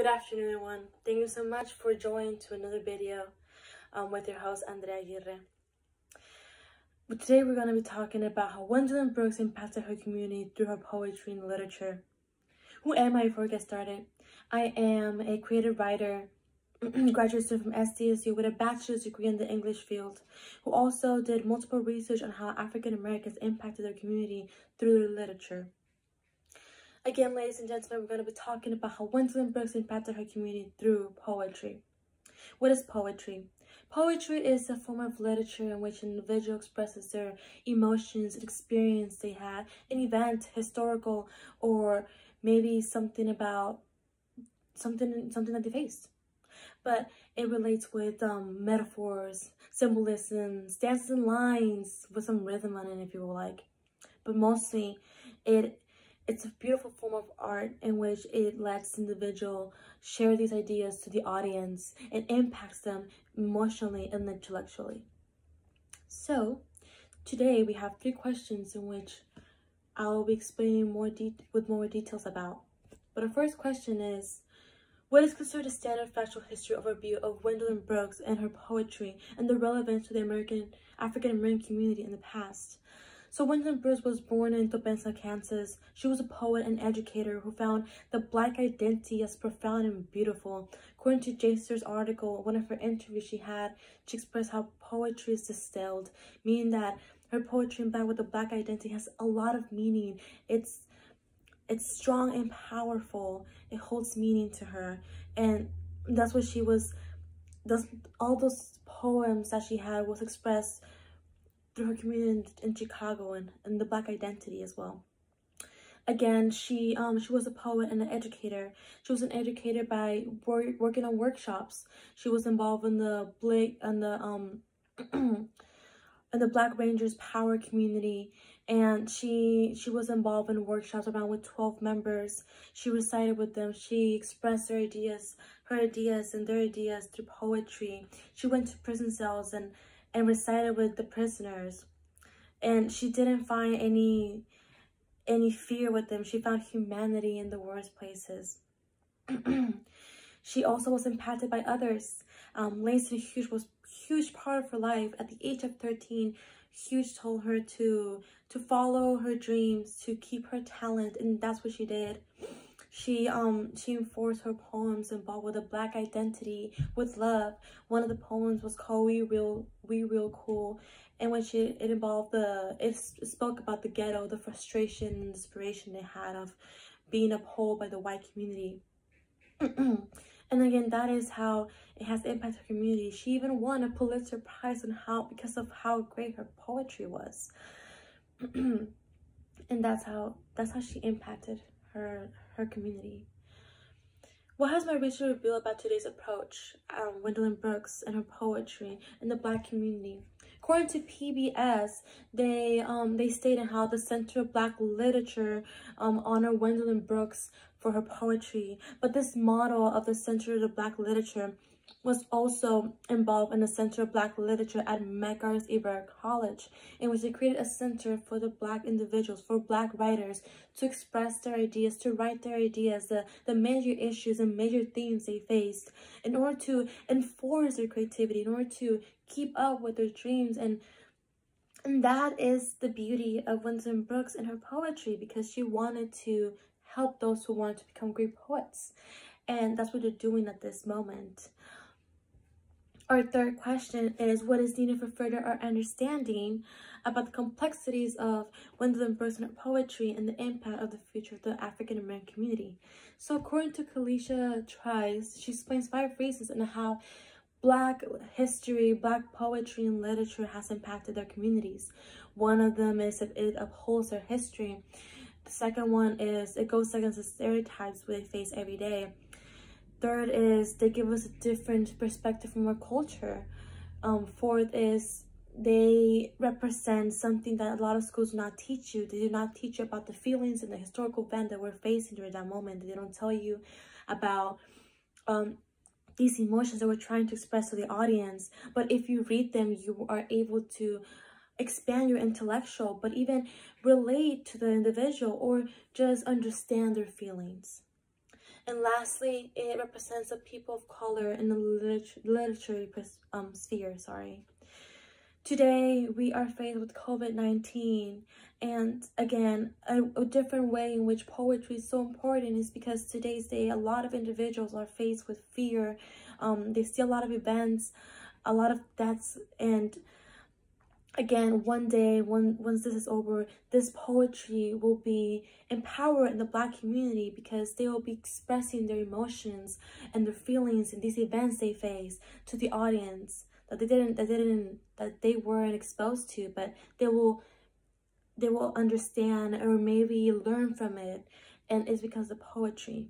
Good afternoon, everyone. Thank you so much for joining to another video um, with your host, Andrea Aguirre. But today we're going to be talking about how Gwendolyn Brooks impacted her community through her poetry and literature. Who am I before we get started? I am a creative writer, graduated from SDSU with a bachelor's degree in the English field, who also did multiple research on how African Americans impacted their community through their literature. Again, ladies and gentlemen, we're going to be talking about how Gwendolyn Brooks impacted her community through poetry. What is poetry? Poetry is a form of literature in which an individual expresses their emotions and experience they had, an event, historical, or maybe something about something something that they faced. But it relates with um, metaphors, symbolisms, dances and lines with some rhythm on it if you will like. But mostly it it's a beautiful form of art in which it lets the individual share these ideas to the audience and impacts them emotionally and intellectually. So, today we have three questions in which I'll be explaining more with more details about. But our first question is, what is considered a standard factual history overview of Gwendolyn Brooks and her poetry and the relevance to the American African American community in the past? So Gwendolyn Brooks was born in Topeka, Kansas. She was a poet and educator who found the black identity as profound and beautiful. According to Jaster's article, one of her interviews she had, she expressed how poetry is distilled, meaning that her poetry embodied with the black identity has a lot of meaning. It's it's strong and powerful. It holds meaning to her. And that's what she was, that's, all those poems that she had was expressed through her community in, Chicago and, and the black identity as well. Again, she um she was a poet and an educator. She was an educator by work, working on workshops. She was involved in the Blake and the um in the Black Rangers Power community and she she was involved in workshops around with 12 members. She recited with them. She expressed her ideas, her ideas and their ideas through poetry. She went to prison cells and and recited with the prisoners. And she didn't find any any fear with them. She found humanity in the worst places. she also was impacted by others. Um, Langston Hughes was huge part of her life. At the age of 13, Hughes told her to to follow her dreams, to keep her talent, and that's what she did. She um she enforced her poems involved with a black identity, with love. One of the poems was called "We Real We Real Cool," in which she it involved the it spoke about the ghetto, the frustration and inspiration they had of being upheld by the white community. and again, that is how it has impacted her community. She even won a Pulitzer Prize on how because of how great her poetry was. and that's how that's how she impacted her her community. What has my research revealed about today's approach, um, Gwendolyn Brooks and her poetry in the Black community? According to PBS, they um they stated how the Center of Black Literature um honor Gwendolyn Brooks for her poetry, but this model of the Center of Black Literature was also involved in the Center of Black Literature at MacArthur College, in which they created a center for the Black individuals, for Black writers, to express their ideas, to write their ideas, the, the major issues and major themes they faced, in order to enforce their creativity, in order to keep up with their dreams and and that is the beauty of Winston Brooks and her poetry because she wanted to help those who wanted to become great poets. And that's what they're doing at this moment. Our third question is what is needed for further our understanding about the complexities of Gwendolyn Brooks poetry and the impact of the future of the African American community. So according to Kalisha Trice, she explains five reasons and how Black history, Black poetry and literature has impacted their communities. One of them is that it upholds their history. The second one is it goes against the stereotypes we face every day. Third is they give us a different perspective from our culture. Um, fourth is they represent something that a lot of schools do not teach you. They do not teach you about the feelings and the historical event that we're facing during that moment. They don't tell you about um, these emotions that we're trying to express to the audience. But if you read them, you are able to expand your intellectual, but even relate to the individual or just understand their feelings. And lastly, it represents the people of color in the literature, literary um, sphere. Sorry. Today, we are faced with COVID-19 and again, a, a, different way in which poetry is so important is because today's day, a lot of individuals are faced with fear. Um, they see a lot of events, a lot of deaths, and again, one day, when, once this is over, this poetry will be empowered in the Black community because they will be expressing their emotions and their feelings in these events they face to the audience that they didn't, that they didn't, that they weren't exposed to, but they will they will understand or maybe learn from it. And it's because of poetry,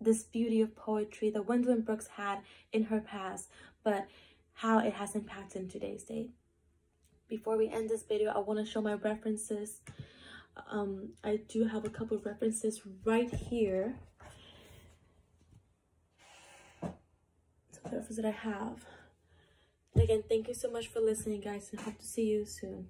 this beauty of poetry that Gwendolyn Brooks had in her past, but how it has impacted in today's date. Before we end this video, I want to show my references. Um, I do have a couple of references right here. So the references that I have. And again, thank you so much for listening, guys, and hope to see you soon.